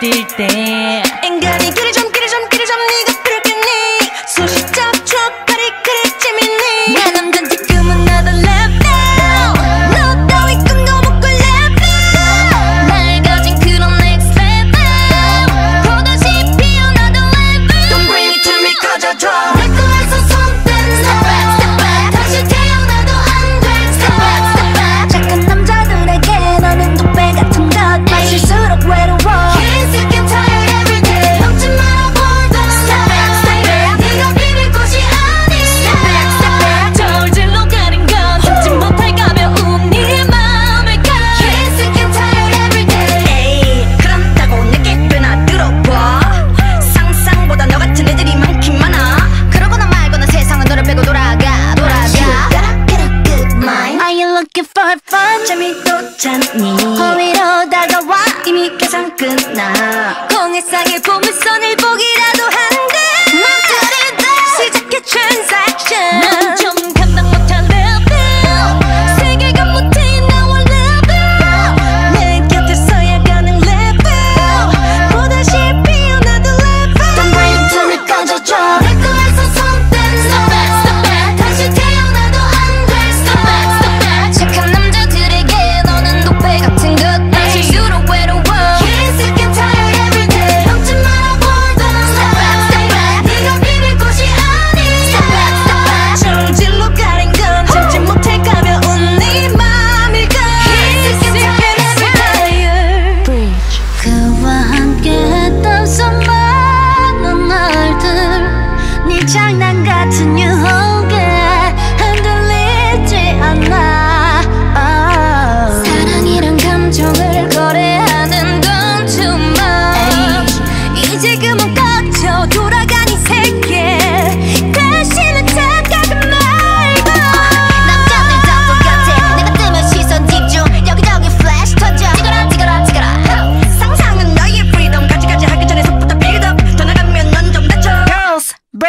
뛸 때. looking for fun 재미도 찾니. 허위로 다가와. 이미 계산 끝나. 공의 상에 보물선을 보기라